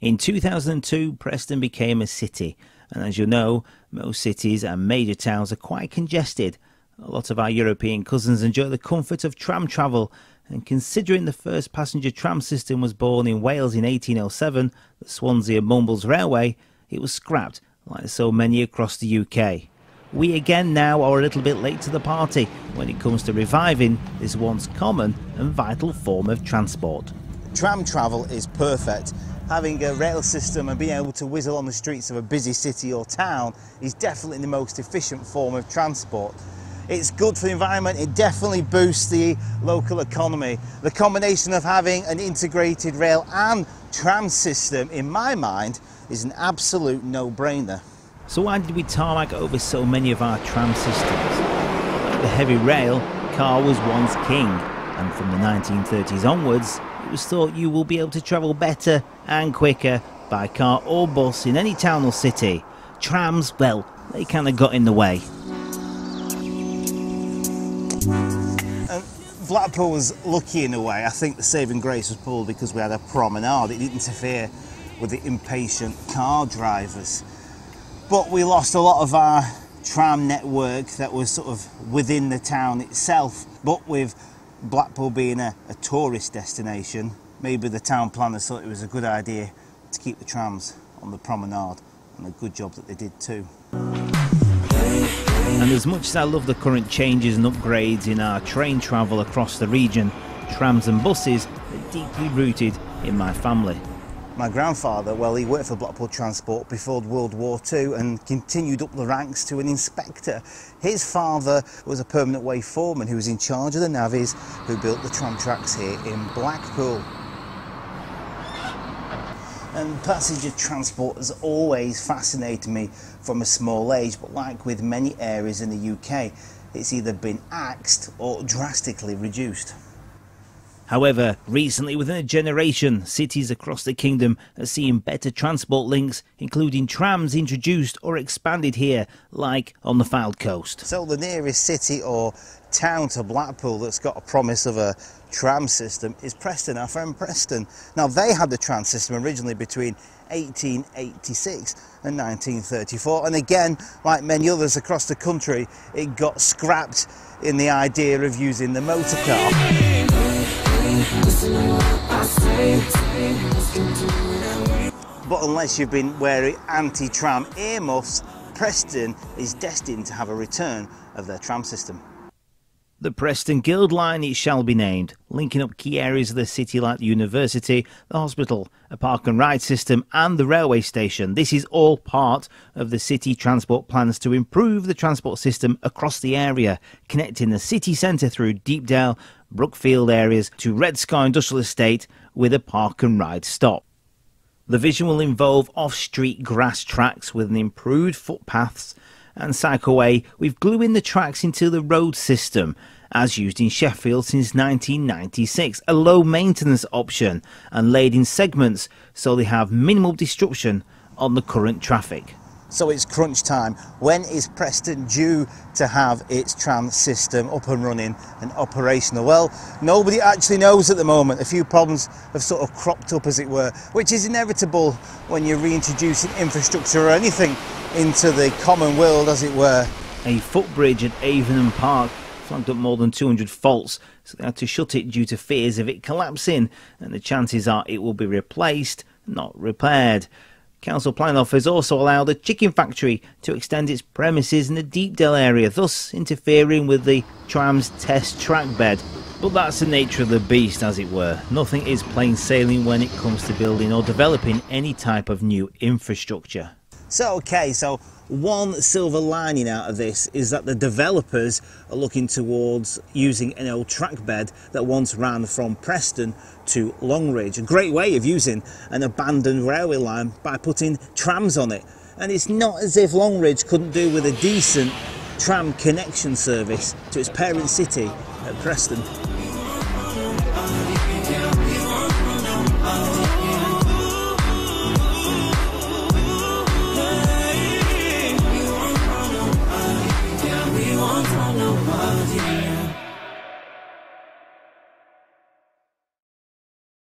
In 2002, Preston became a city, and as you know, most cities and major towns are quite congested. A lot of our European cousins enjoy the comfort of tram travel, and considering the first passenger tram system was born in Wales in 1807, the Swansea and Mumbles Railway, it was scrapped, like so many across the UK. We again now are a little bit late to the party when it comes to reviving this once common and vital form of transport. Tram travel is perfect having a rail system and being able to whizzle on the streets of a busy city or town is definitely the most efficient form of transport. It's good for the environment, it definitely boosts the local economy. The combination of having an integrated rail and tram system, in my mind, is an absolute no-brainer. So why did we tarmac over so many of our tram systems? The heavy rail, car was once king, and from the 1930s onwards, it was thought you will be able to travel better and quicker by car or bus in any town or city. Trams, well, they kind of got in the way. And Blackpool was lucky in a way. I think the saving grace was pulled because we had a promenade. It didn't interfere with the impatient car drivers. But we lost a lot of our tram network that was sort of within the town itself. But with Blackpool being a, a tourist destination, maybe the town planners thought it was a good idea to keep the trams on the promenade, and a good job that they did too. And as much as I love the current changes and upgrades in our train travel across the region, trams and buses are deeply rooted in my family. My grandfather, well, he worked for Blackpool Transport before World War II and continued up the ranks to an inspector. His father was a permanent way foreman who was in charge of the navvies who built the tram tracks here in Blackpool. And passenger transport has always fascinated me from a small age, but like with many areas in the UK, it's either been axed or drastically reduced. However, recently within a generation, cities across the kingdom are seeing better transport links, including trams introduced or expanded here, like on the Fylde coast. So the nearest city or town to Blackpool that's got a promise of a tram system is Preston, our friend Preston. Now they had the tram system originally between 1886 and 1934 and again like many others across the country it got scrapped in the idea of using the motor car. But unless you've been wearing anti-tram earmuffs, Preston is destined to have a return of their tram system. The Preston Guild Line, it shall be named, linking up key areas of the city like the university, the hospital, a park and ride system, and the railway station. This is all part of the city transport plans to improve the transport system across the area, connecting the city centre through Deepdale, Brookfield areas to Red Scar Industrial Estate with a park and ride stop. The vision will involve off-street grass tracks with an improved footpaths and cycleway with gluing the tracks into the road system as used in Sheffield since 1996, a low maintenance option and laid in segments so they have minimal disruption on the current traffic. So it's crunch time. When is Preston due to have its tram system up and running and operational? Well, nobody actually knows at the moment. A few problems have sort of cropped up, as it were, which is inevitable when you're reintroducing infrastructure or anything into the common world, as it were. A footbridge at Avenham Park flagged up more than 200 faults, so they had to shut it due to fears of it collapsing, and the chances are it will be replaced, not repaired. Council Plan Office also allowed a chicken factory to extend its premises in the Deepdale area, thus interfering with the tram's test track bed. But that's the nature of the beast, as it were. Nothing is plain sailing when it comes to building or developing any type of new infrastructure. So, okay, so one silver lining out of this is that the developers are looking towards using an old track bed that once ran from Preston to Longridge. A great way of using an abandoned railway line by putting trams on it. And it's not as if Longridge couldn't do with a decent tram connection service to its parent city at Preston.